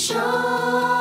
show.